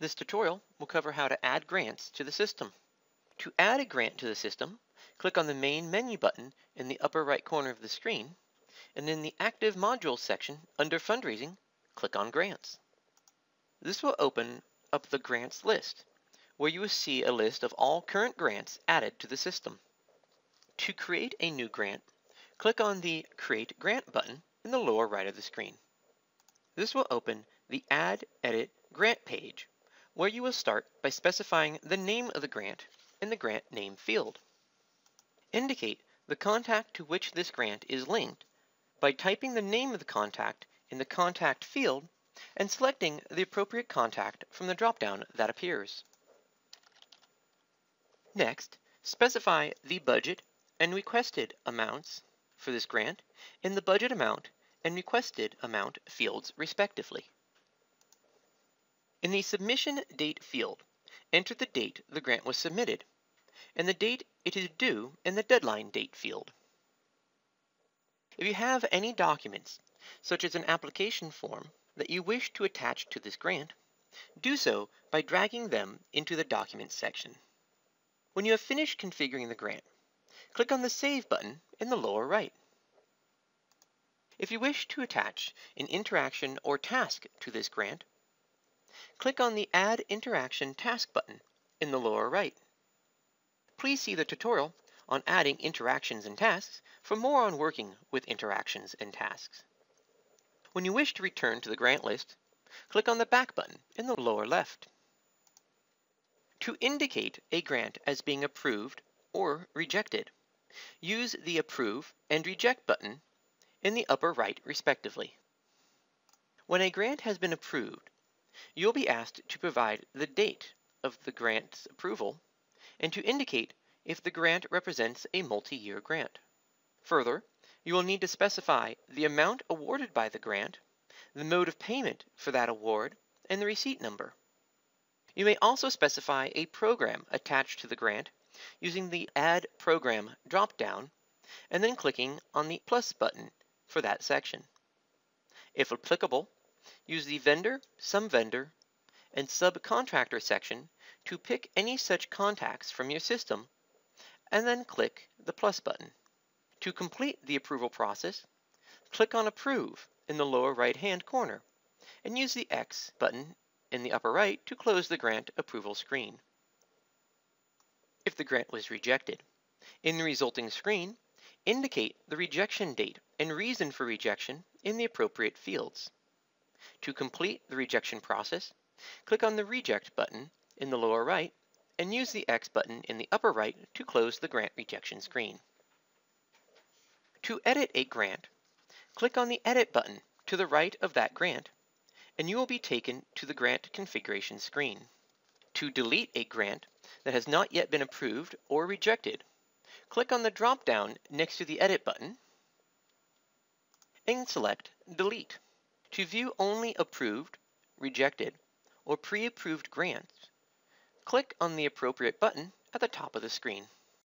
This tutorial will cover how to add grants to the system. To add a grant to the system, click on the main menu button in the upper right corner of the screen, and in the Active Modules section under Fundraising, click on Grants. This will open up the grants list, where you will see a list of all current grants added to the system. To create a new grant, click on the Create Grant button in the lower right of the screen. This will open the Add Edit Grant page, where you will start by specifying the name of the grant in the Grant Name field. Indicate the contact to which this grant is linked by typing the name of the contact in the Contact field and selecting the appropriate contact from the dropdown that appears. Next, specify the budget and requested amounts for this grant in the budget amount and requested amount fields respectively. In the Submission Date field, enter the date the grant was submitted and the date it is due in the Deadline Date field. If you have any documents, such as an application form, that you wish to attach to this grant, do so by dragging them into the Documents section. When you have finished configuring the grant, click on the Save button in the lower right. If you wish to attach an interaction or task to this grant, click on the Add Interaction Task button in the lower right. Please see the tutorial on adding interactions and tasks for more on working with interactions and tasks. When you wish to return to the grant list, click on the Back button in the lower left. To indicate a grant as being approved or rejected, use the Approve and Reject button in the upper right respectively. When a grant has been approved, you'll be asked to provide the date of the grant's approval and to indicate if the grant represents a multi-year grant. Further, you will need to specify the amount awarded by the grant, the mode of payment for that award, and the receipt number. You may also specify a program attached to the grant using the Add Program dropdown and then clicking on the plus button for that section. If applicable, use the Vendor, Some Vendor, and Subcontractor section to pick any such contacts from your system and then click the plus button. To complete the approval process, click on Approve in the lower right-hand corner and use the X button in the upper right to close the grant approval screen. If the grant was rejected, in the resulting screen, indicate the rejection date and reason for rejection in the appropriate fields. To complete the rejection process, click on the Reject button in the lower right and use the X button in the upper right to close the grant rejection screen. To edit a grant, click on the Edit button to the right of that grant, and you will be taken to the grant configuration screen. To delete a grant that has not yet been approved or rejected, click on the drop-down next to the Edit button and select Delete. To view only approved, rejected, or pre-approved grants, click on the appropriate button at the top of the screen.